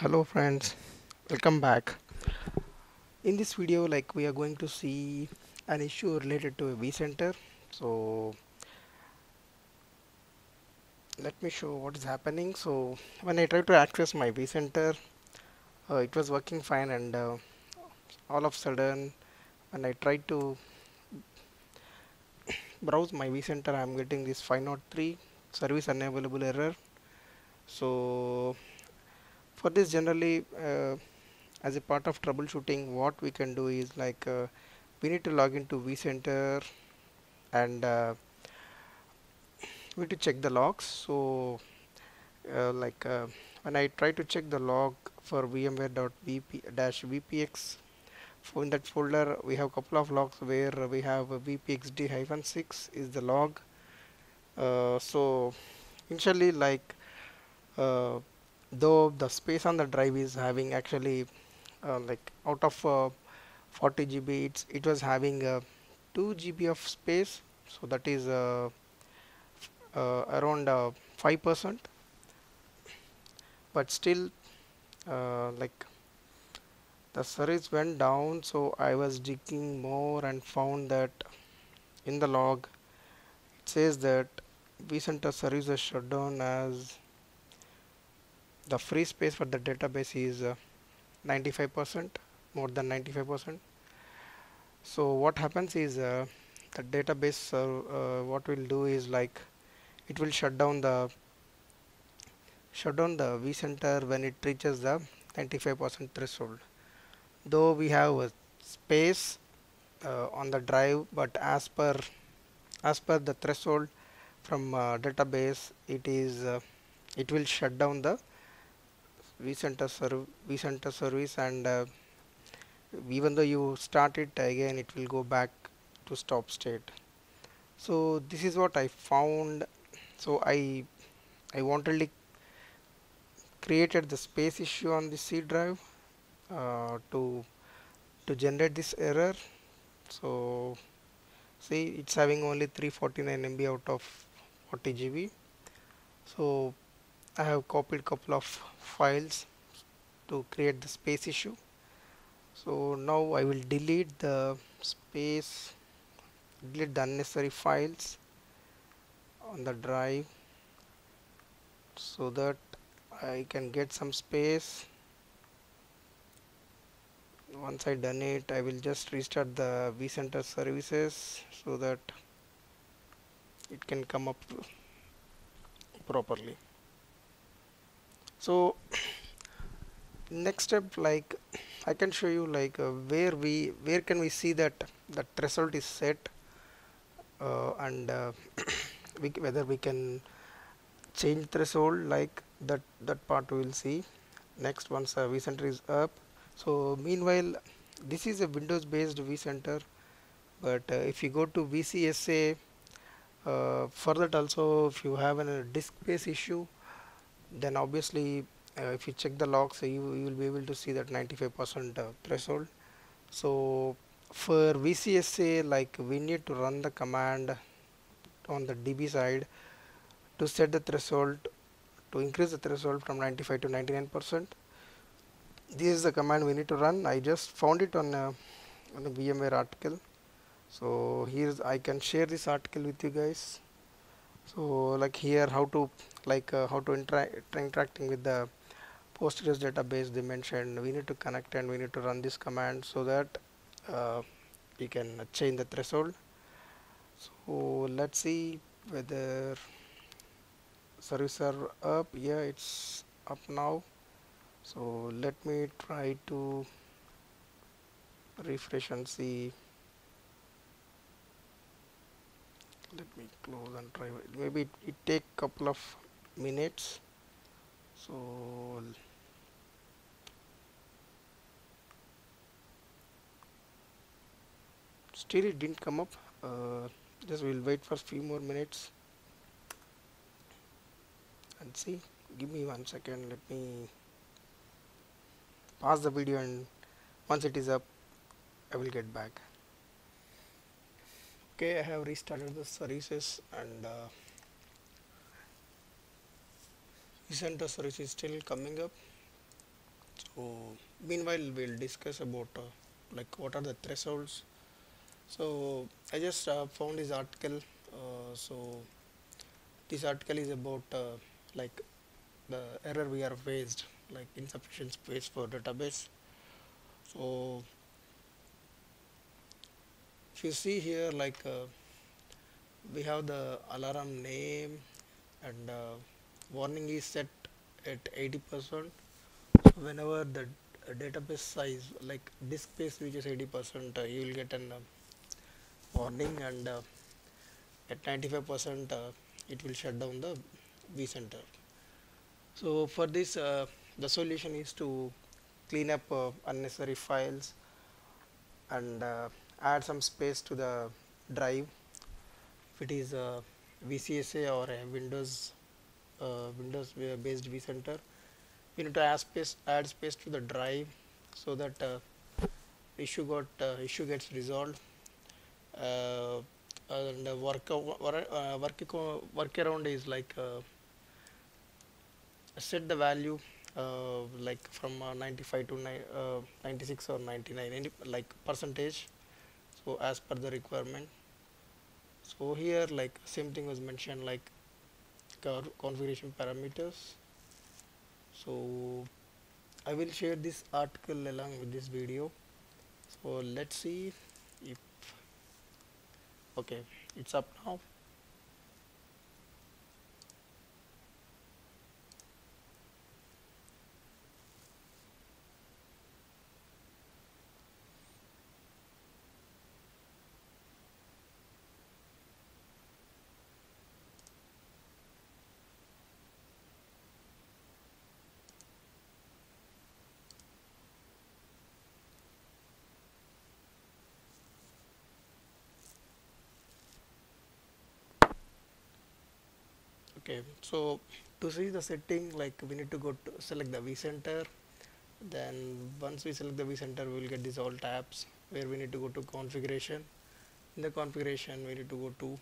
hello friends. Welcome back. In this video like we are going to see an issue related to a vCenter so let me show what is happening. So when I try to access my vCenter uh, it was working fine and uh, all of a sudden when I try to browse my vCenter I'm getting this 503 service unavailable error. So for this generally uh, as a part of troubleshooting what we can do is like uh, we need to log into vCenter and uh, we need to check the logs. So uh, like uh, when I try to check the log for vmware.vp-vpx in that folder we have a couple of logs where we have vpxd-6 is the log. Uh, so initially like though the space on the drive is having actually uh, like out of uh, 40 GB it's, it was having uh, 2 GB of space. So that is uh, uh, around 5% but still like the service went down. So I was digging more and found that in the log it says that vCenter service is shut down as the free space for the database is 95% uh, more than 95% so what happens is uh, the database uh, what will do is like it will shut down the shut down the vCenter when it reaches the 95% threshold. Though we have a space uh, on the drive but as per as per the threshold from uh, database it is uh, it will shut down the vCenter, serv vCenter service and uh, even though you start it again it will go back to stop state. So this is what I found. So I I wanted created the space issue on the C drive uh, to to generate this error. So see it's having only 349 MB out of 40 GB so I have copied couple of files to create the space issue. So now I will delete the space delete the unnecessary files on the drive so that I can get some space. Once I done it I will just restart the vCenter services so that it can come up properly so next step like I can show you like uh, where we where can we see that the threshold is set uh, and uh, we, whether we can change threshold like that that part we will see. Next once uh, vCenter is up. So meanwhile this is a Windows based vCenter but uh, if you go to VCSA uh, for that also if you have a disk space issue then obviously uh, if you check the logs you, you will be able to see that 95% uh, threshold. So for VCSA like we need to run the command on the DB side to set the threshold to increase the threshold from 95 to 99% this is the command we need to run. I just found it on a, on a VMware article. So here's I can share this article with you guys so like here how to like uh, how to interact interacting with the Postgres database they mentioned. We need to connect and we need to run this command so that uh, we can change the threshold. So let's see whether service are up. Yeah it's up now. So let me try to refresh and see let me close and try. Maybe it, it take couple of minutes. So still it didn't come up. Uh, just we'll wait for few more minutes and see. Give me one second. Let me pause the video and once it is up I will get back okay I have restarted the services and uh, center service is still coming up. So meanwhile we'll discuss about uh, like what are the thresholds. So I just uh, found this article uh, so this article is about uh, like the error we are faced like insufficient space for database. So if you see here like uh, we have the alarm name and uh, warning is set at 80 percent. So whenever the database size like disk space reaches 80 percent uh, you will get an uh, warning and uh, at 95 percent uh, it will shut down the vCenter. So for this the solution is to clean up unnecessary files and add some space to the drive. If it is a VCSA or a Windows uh, Windows based vCenter we need to add space add space to the drive so that uh, issue got uh, issue gets resolved. Uh, and work uh, work workaround is like uh, set the value uh, like from uh, 95 to uh, 96 or 99 any like percentage so as per the requirement. So here like same thing was mentioned like configuration parameters. So I will share this article along with this video. So let's see if okay it's up now okay so to see the setting like we need to go to select the vCenter. Then once we select the vCenter we will get these all tabs where we need to go to configuration. In the configuration we need to go to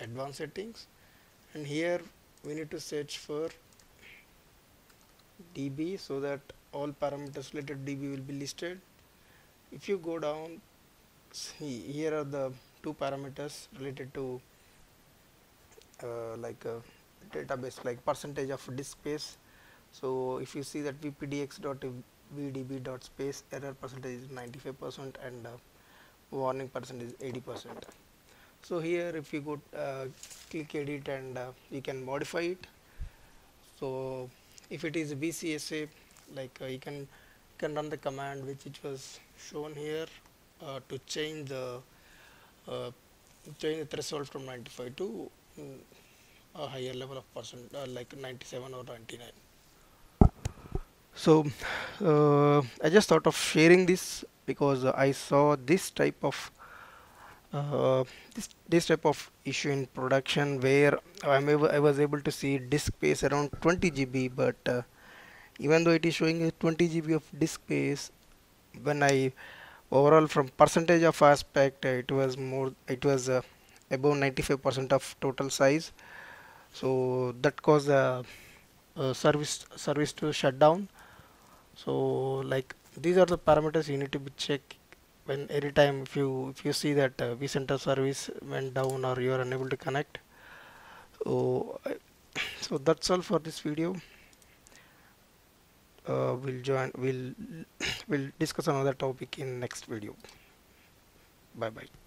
advanced settings. And here we need to search for db so that all parameters related db will be listed. If you go down see here are the two parameters related to like a database like percentage of disk space. So if you see that vpdx.vdb dot vdb dot space error percentage is 95 percent and uh, warning percent is 80 percent. So here if you go uh, click edit and uh, you can modify it. So if it is VCSA like uh, you can can run the command which it was shown here uh, to change the change the threshold from 95 to a higher level of percent uh, like 97 or 99 so uh, I just thought of sharing this because I saw this type of uh, this, this type of issue in production where I'm I was able to see disk space around 20 GB but uh, even though it is showing a 20 GB of disk space when I overall from percentage of aspect it was more it was uh, above 95 percent of total size. So that caused the uh, service service to shut down. So like these are the parameters you need to be check when anytime if you if you see that uh, vCenter service went down or you are unable to connect. So so that's all for this video. Uh, we'll join we'll we'll discuss another topic in next video. Bye bye